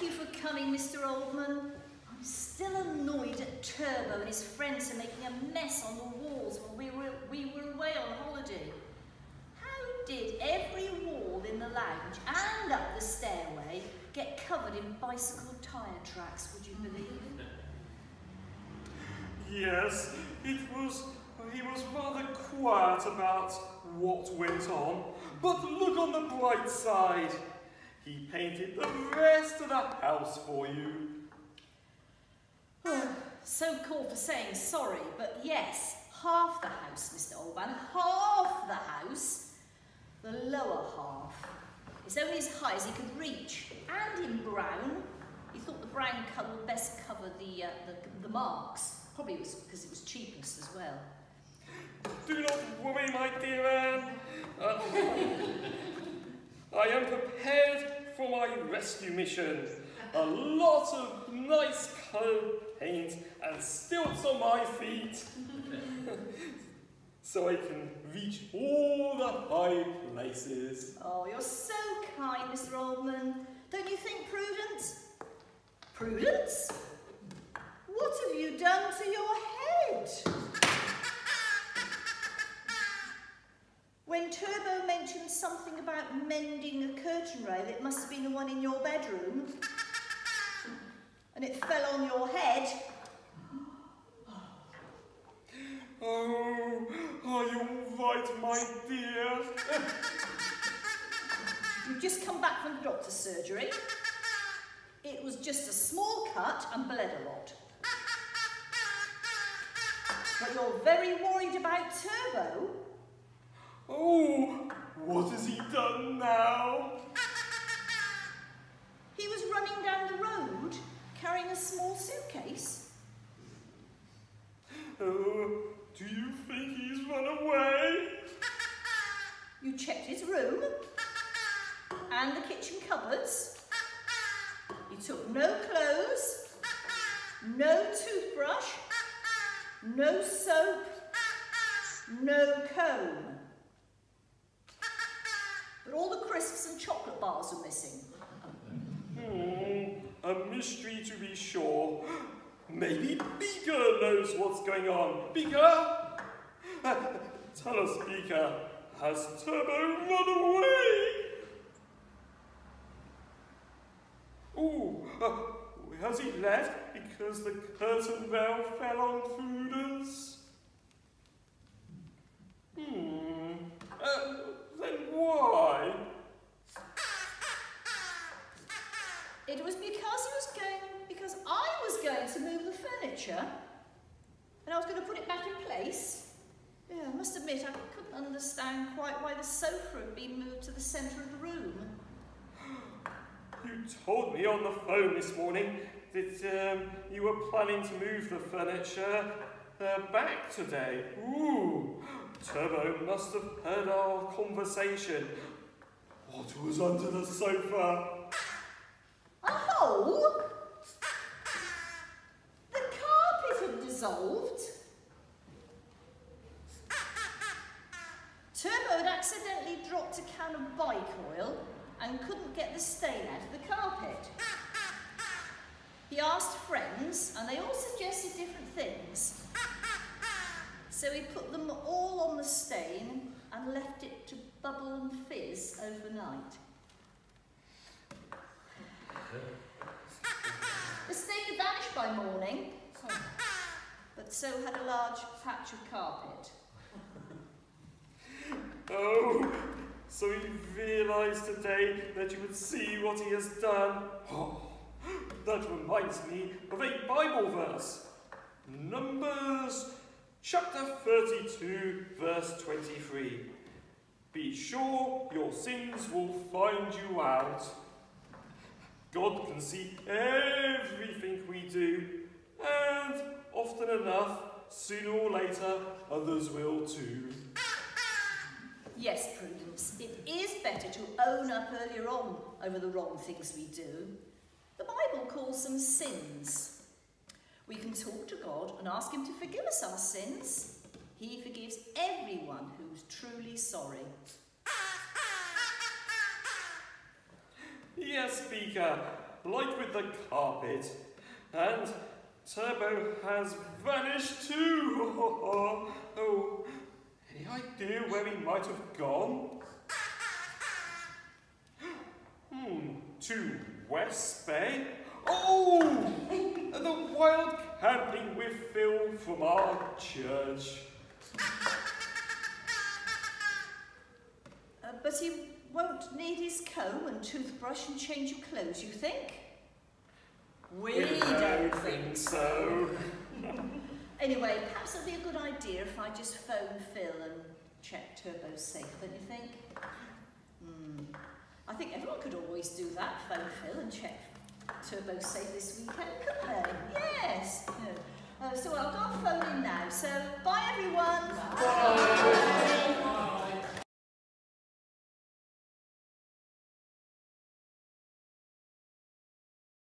Thank you for coming, Mr. Oldman. I'm still annoyed at Turbo and his friends are making a mess on the walls when we were, we were away on holiday. How did every wall in the lounge and up the stairway get covered in bicycle tyre tracks, would you believe? Yes, it was. He was rather quiet about what went on. But look on the bright side. He painted the rest of the house for you. so called for saying sorry, but yes, half the house, Mr. Oldman, half the house, the lower half. It's only as high as he could reach, and in brown. He thought the brown colour would best cover the, uh, the, the marks. Probably it was because it was cheapest as well. Do not worry, my dear Anne. Uh, I am prepared for my rescue mission. A lot of nice coloured paint and stilts on my feet. so I can reach all the high places. Oh, you're so kind, Mr. Oldman. Don't you think, Prudence? Prudence? Something about mending a curtain rail, it must have been the one in your bedroom, and it fell on your head. Oh, are you all right, my dear? You've just come back from the doctor's surgery. It was just a small cut and bled a lot. But you're very worried about Turbo. Oh, what has he done now? He was running down the road carrying a small suitcase. Oh, do you think he's run away? You checked his room and the kitchen cupboards. He took no clothes, no toothbrush, no soap, no comb. But all the crisps and chocolate bars are missing. Hmm, a mystery to be sure. Maybe Beaker knows what's going on. Beaker? Uh, tell us, Beaker, has Turbo run away? Ooh, uh, has he left because the curtain rail fell on Prudence? Hmm, uh, then why? It was because he was going, because I was going to move the furniture and I was going to put it back in place. Yeah, I must admit I couldn't understand quite why the sofa had been moved to the centre of the room. You told me on the phone this morning that um, you were planning to move the furniture uh, back today. Ooh, Turbo must have heard our conversation. What was under the sofa? Oh, a hole? The carpet had dissolved. Turbo had accidentally dropped a can of bike oil and couldn't get the stain out of the carpet. He asked friends and they all suggested different things. So he put them all on the stain and left it to bubble and fizz overnight. The stain vanished by morning, but so had a large patch of carpet. Oh, so he realised today that you would see what he has done. Oh, that reminds me of a Bible verse. Numbers chapter 32, verse 23. Be sure your sins will find you out. God can see everything we do, and often enough, sooner or later, others will too. Yes, Prudence, it is better to own up earlier on over the wrong things we do. The Bible calls them sins. We can talk to God and ask him to forgive us our sins. He forgives everyone who's truly sorry. Yes, Beaker, like with the carpet. And Turbo has vanished too. oh, any idea where he might have gone? Hmm, to West Bay? Oh, the wild camping with Phil from our church. Uh, but he won't need his comb and toothbrush and change of clothes, you think? We, don't think so. Anyway, perhaps it'll be a good idea if I just phone Phil and check Turbo's safe, don't you think? Hmm. I think everyone could always do that, phone Phil and check Turbo's safe this weekend, couldn't they? Yes. Yeah. Uh, so I'll go phone in now. So, bye everyone. Bye.